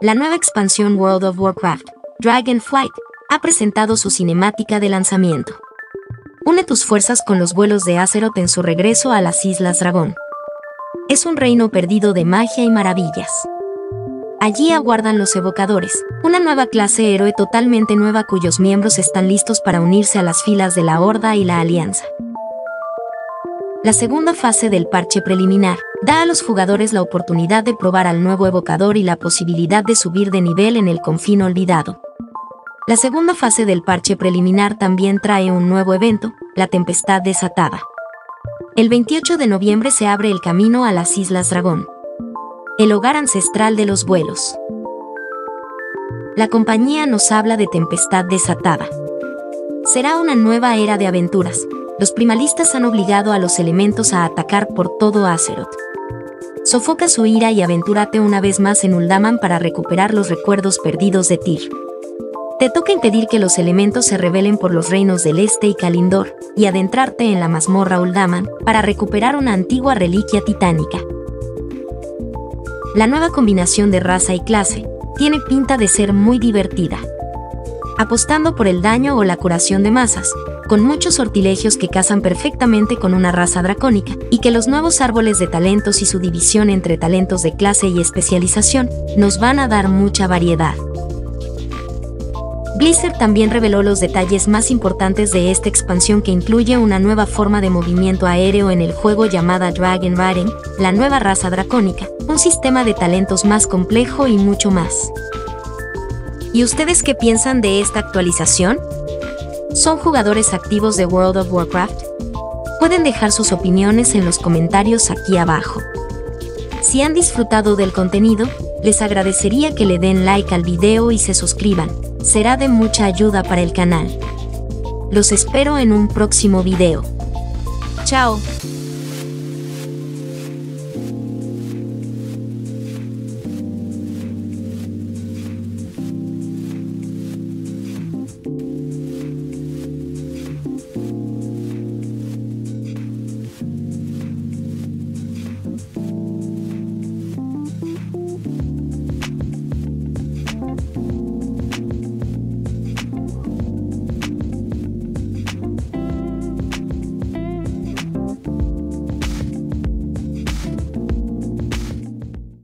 la nueva expansión World of Warcraft, Dragonflight, ha presentado su cinemática de lanzamiento. Une tus fuerzas con los vuelos de Azeroth en su regreso a las Islas Dragón. Es un reino perdido de magia y maravillas. Allí aguardan los evocadores, una nueva clase héroe totalmente nueva cuyos miembros están listos para unirse a las filas de la Horda y la Alianza. La segunda fase del parche preliminar da a los jugadores la oportunidad de probar al nuevo evocador y la posibilidad de subir de nivel en el confín olvidado. La segunda fase del parche preliminar también trae un nuevo evento, la Tempestad Desatada. El 28 de noviembre se abre el camino a las Islas Dragón, el hogar ancestral de los vuelos. La compañía nos habla de Tempestad Desatada. Será una nueva era de aventuras, los primalistas han obligado a los elementos a atacar por todo Azeroth. Sofoca su ira y aventúrate una vez más en Uldaman para recuperar los recuerdos perdidos de Tyr. Te toca impedir que los elementos se rebelen por los reinos del Este y Kalindor, y adentrarte en la mazmorra Uldaman para recuperar una antigua reliquia titánica. La nueva combinación de raza y clase tiene pinta de ser muy divertida. Apostando por el daño o la curación de masas, con muchos sortilegios que casan perfectamente con una raza dracónica, y que los nuevos árboles de talentos y su división entre talentos de clase y especialización nos van a dar mucha variedad. Blizzard también reveló los detalles más importantes de esta expansión que incluye una nueva forma de movimiento aéreo en el juego llamada Dragon Riding, la nueva raza dracónica, un sistema de talentos más complejo y mucho más. ¿Y ustedes qué piensan de esta actualización? ¿Son jugadores activos de World of Warcraft? Pueden dejar sus opiniones en los comentarios aquí abajo. Si han disfrutado del contenido, les agradecería que le den like al video y se suscriban, será de mucha ayuda para el canal. Los espero en un próximo video. Chao.